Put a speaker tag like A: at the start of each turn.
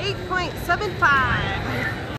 A: Eight point seven five.